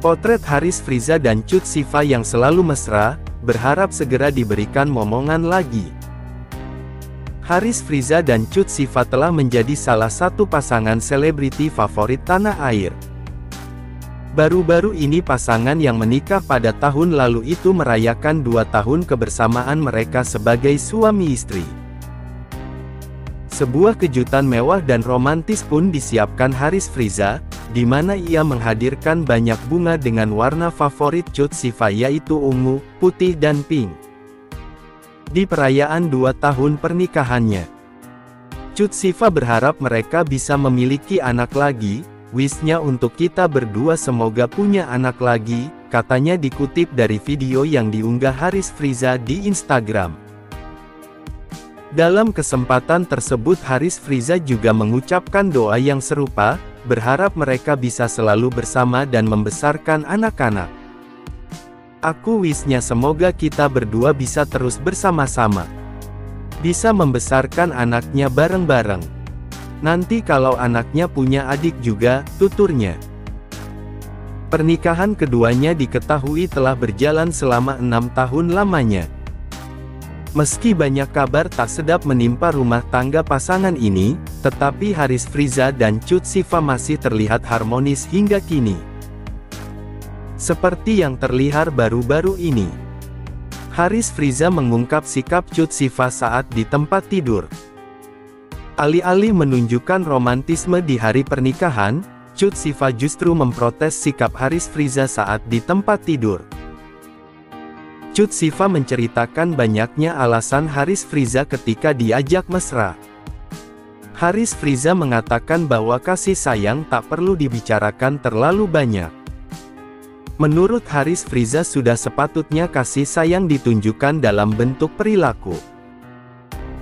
Potret Haris Friza dan Cut Sifa yang selalu mesra, berharap segera diberikan momongan lagi. Haris Friza dan Cut Sifa telah menjadi salah satu pasangan selebriti favorit tanah air. Baru-baru ini pasangan yang menikah pada tahun lalu itu merayakan dua tahun kebersamaan mereka sebagai suami istri. Sebuah kejutan mewah dan romantis pun disiapkan Haris Friza, di mana ia menghadirkan banyak bunga dengan warna favorit Cut Sifa yaitu ungu, putih dan pink. Di perayaan dua tahun pernikahannya, Cut Sifa berharap mereka bisa memiliki anak lagi, Wishnya untuk kita berdua semoga punya anak lagi, katanya dikutip dari video yang diunggah Haris Friza di Instagram. Dalam kesempatan tersebut Haris Friza juga mengucapkan doa yang serupa, berharap mereka bisa selalu bersama dan membesarkan anak-anak. Aku wishnya semoga kita berdua bisa terus bersama-sama. Bisa membesarkan anaknya bareng-bareng. Nanti kalau anaknya punya adik juga, tuturnya. Pernikahan keduanya diketahui telah berjalan selama enam tahun lamanya. Meski banyak kabar tak sedap menimpa rumah tangga pasangan ini, tetapi Haris Friza dan Cut Sifa masih terlihat harmonis hingga kini. Seperti yang terlihat baru-baru ini. Haris Friza mengungkap sikap Cut Sifa saat di tempat tidur. Alih-alih menunjukkan romantisme di hari pernikahan, Cut Sifa justru memprotes sikap Haris Friza saat di tempat tidur. Cut Sifa menceritakan banyaknya alasan Haris Friza ketika diajak mesra. Haris Friza mengatakan bahwa kasih sayang tak perlu dibicarakan terlalu banyak. Menurut Haris Friza sudah sepatutnya kasih sayang ditunjukkan dalam bentuk perilaku.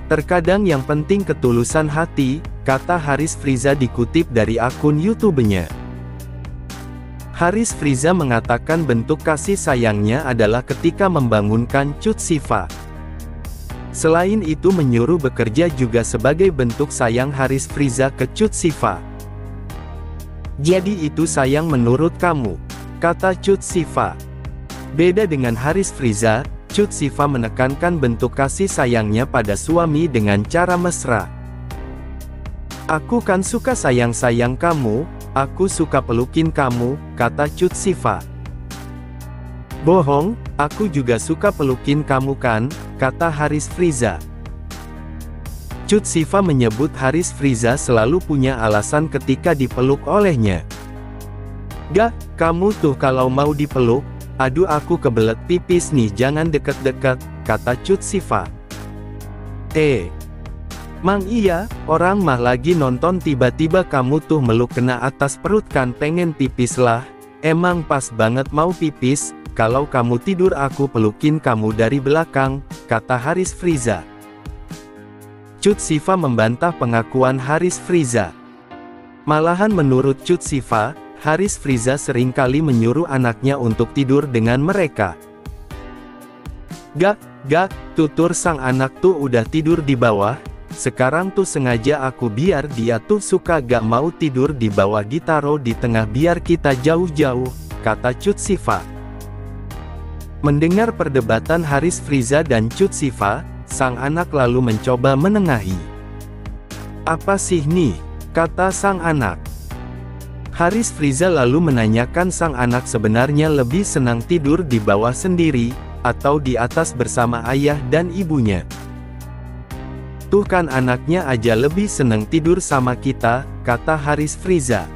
Terkadang yang penting ketulusan hati, kata Haris Friza dikutip dari akun YouTube-nya. Haris Friza mengatakan bentuk kasih sayangnya adalah ketika membangunkan Cut Sifa. Selain itu menyuruh bekerja juga sebagai bentuk sayang Haris Friza ke Cut Sifa. Jadi itu sayang menurut kamu, kata Cut Sifa. Beda dengan Haris Friza, Cut Sifa menekankan bentuk kasih sayangnya pada suami dengan cara mesra. Aku kan suka sayang-sayang kamu, aku suka pelukin kamu, kata Cut Sifa. Bohong, aku juga suka pelukin kamu kan, kata Haris Friza. Cut Sifa menyebut Haris Friza selalu punya alasan ketika dipeluk olehnya. Gak, kamu tuh kalau mau dipeluk, Aduh aku kebelet pipis nih jangan deket-deket, kata Cut Sifa. Eh. Mang iya, orang mah lagi nonton tiba-tiba kamu tuh meluk kena atas perut kan pengen pipis lah. Emang pas banget mau pipis, kalau kamu tidur aku pelukin kamu dari belakang, kata Haris Friza. Cut Sifa membantah pengakuan Haris Friza. Malahan menurut Cut Sifa, Haris Friza sering kali menyuruh anaknya untuk tidur dengan mereka. Gak, gak, tutur sang anak tuh udah tidur di bawah, sekarang tuh sengaja aku biar dia tuh suka gak mau tidur di bawah gitaro di tengah biar kita jauh-jauh, kata Cut Sifa. Mendengar perdebatan Haris Friza dan Cut Sifa, sang anak lalu mencoba menengahi. Apa sih nih? kata sang anak. Haris Friza lalu menanyakan sang anak sebenarnya lebih senang tidur di bawah sendiri, atau di atas bersama ayah dan ibunya. Tuh kan anaknya aja lebih senang tidur sama kita, kata Haris Friza.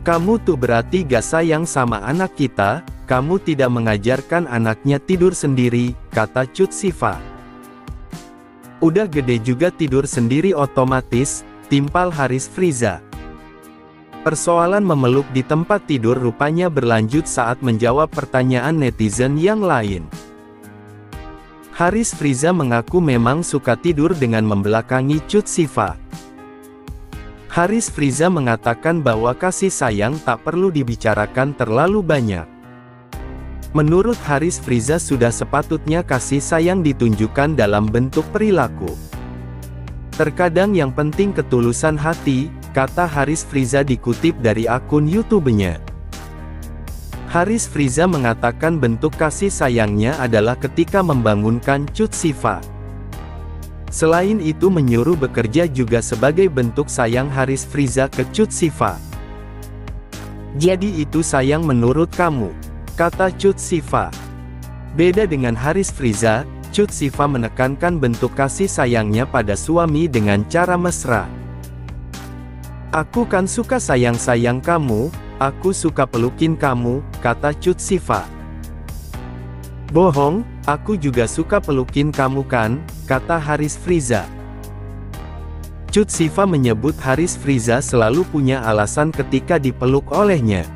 Kamu tuh berarti gak sayang sama anak kita, kamu tidak mengajarkan anaknya tidur sendiri, kata Cut Sifa. Udah gede juga tidur sendiri otomatis, timpal Haris Friza. Persoalan memeluk di tempat tidur rupanya berlanjut saat menjawab pertanyaan netizen yang lain. Haris Friza mengaku memang suka tidur dengan membelakangi Cut Sifa. Haris Friza mengatakan bahwa kasih sayang tak perlu dibicarakan terlalu banyak. Menurut Haris Friza sudah sepatutnya kasih sayang ditunjukkan dalam bentuk perilaku. Terkadang yang penting ketulusan hati, kata Haris Friza dikutip dari akun YouTube-nya. Haris Friza mengatakan bentuk kasih sayangnya adalah ketika membangunkan Cut Sifa. Selain itu menyuruh bekerja juga sebagai bentuk sayang Haris Friza ke Cut Sifa. Jadi itu sayang menurut kamu, kata Cut Sifa. Beda dengan Haris Friza, Cut Sifa menekankan bentuk kasih sayangnya pada suami dengan cara mesra. Aku kan suka sayang-sayang kamu, Aku suka pelukin kamu, kata Cut Sifa. Bohong, aku juga suka pelukin kamu kan, kata Haris Friza. Cut Sifa menyebut Haris Friza selalu punya alasan ketika dipeluk olehnya.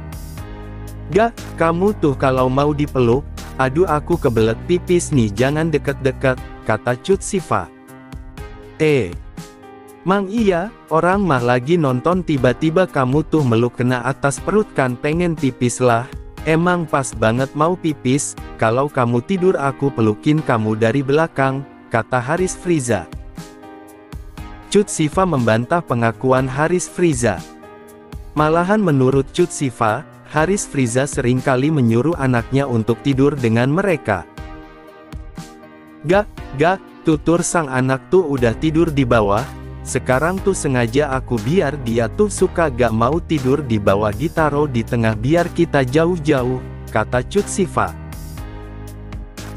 Gak, kamu tuh kalau mau dipeluk, aduh aku kebelet pipis nih jangan deket-deket, kata Cut Sifa. Eh, Mang iya, orang mah lagi nonton tiba-tiba kamu tuh meluk kena atas perut kan pengen pipis lah. Emang pas banget mau pipis, kalau kamu tidur aku pelukin kamu dari belakang, kata Haris Friza. Cut Sifa membantah pengakuan Haris Friza. Malahan menurut Cut Sifa, Haris Friza sering kali menyuruh anaknya untuk tidur dengan mereka. Gak, gak, tutur sang anak tuh udah tidur di bawah, sekarang tuh sengaja aku biar dia tuh suka gak mau tidur di bawah gitaro di tengah biar kita jauh-jauh, kata Cut Sifa.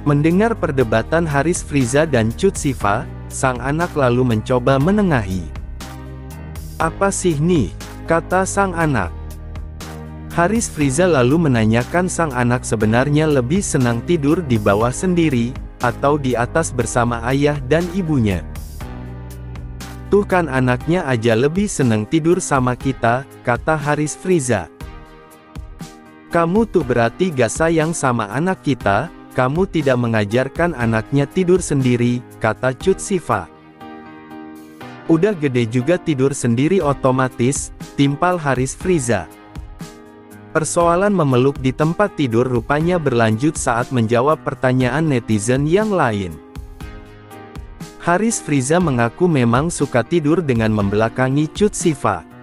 Mendengar perdebatan Haris Friza dan Cut Sifa, sang anak lalu mencoba menengahi. Apa sih nih? kata sang anak. Haris Friza lalu menanyakan sang anak sebenarnya lebih senang tidur di bawah sendiri, atau di atas bersama ayah dan ibunya. Tuh kan anaknya aja lebih seneng tidur sama kita, kata Haris Friza. Kamu tuh berarti gak sayang sama anak kita, kamu tidak mengajarkan anaknya tidur sendiri, kata Cut Sifa. Udah gede juga tidur sendiri otomatis, timpal Haris Friza. Persoalan memeluk di tempat tidur rupanya berlanjut saat menjawab pertanyaan netizen yang lain. Haris Friza mengaku memang suka tidur dengan membelakangi Cut Sifa.